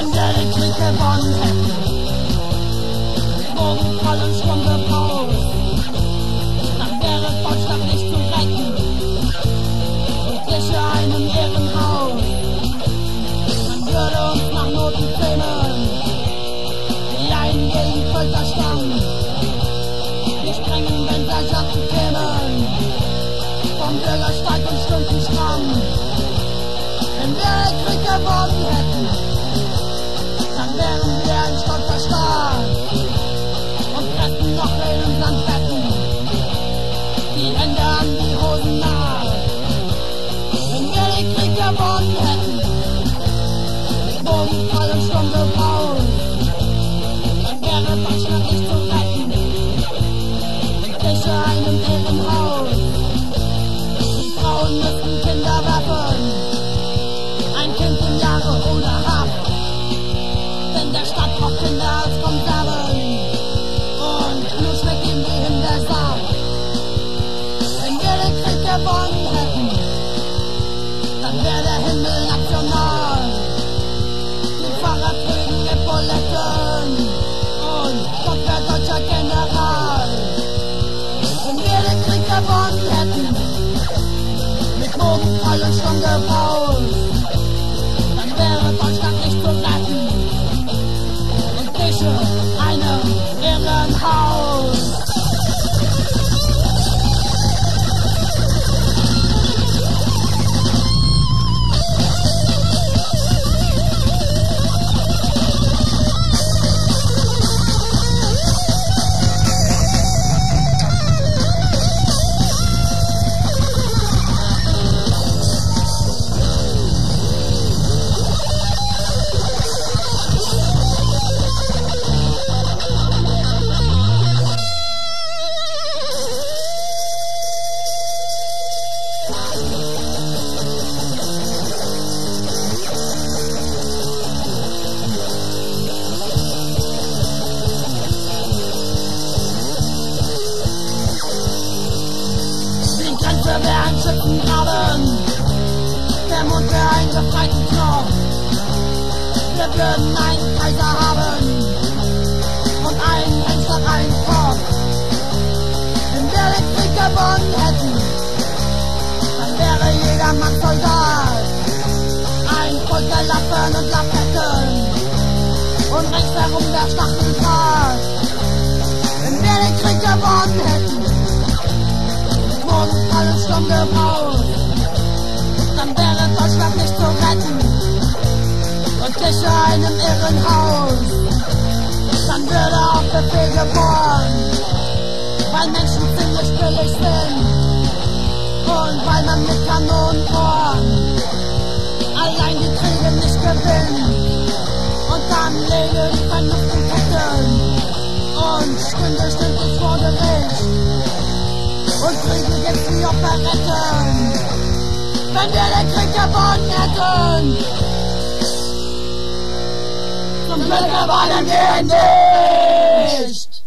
wenn wir den Krieg gewonnen hätten. Mit Bogenfall und Sturm gebaut, dann wäre Deutschland nicht zu retten. Und gliche einem Ehrenhaus, man würde uns nach Noten zählen, wie einen gegen Völkerstamm. Wir sprengen, wenn Sergeanten kämen, vom Bürgersteig und Stundenstramm. Wenn wir Krieg gewonnen hätten, Staat und fressen noch in unseren Fetten die Hände an die Hosen nach. Wenn wir den Krieg gewonnen hätten, mit Bogenfall und Sturm gebaut, dann wäre Deutschland nicht dann wäre der Himmel national. General. Wir den Krieg gewonnen mit Bogenfall und Sturm gebaut, Wir würden einen Kaiser haben und einen Henschlag, einen Kopf. Wenn wir den Krieg gewonnen hätten, dann wäre jeder Mann Soldat. Ein Volk der Lappen und Lapetten und ringsherum der Stacheldraht. Wenn wir den Krieg gewonnen hätten, morgen alles Sturm gebaut. Dann wäre Deutschland nicht zu retten und gliche einem Irrenhaus. Dann würde auf Befehl geboren, weil Menschen ziemlich billig sind und weil man mit Kanonen bohren allein die Kriege nicht gewinnt. Und dann lege die Vernunft in Ketten und stünde stündlich vor Gericht und kriegen jetzt die Operetten. Wenn wir den Krieg gewonnen hätten, zum Glück gewonnen wir ihn nicht.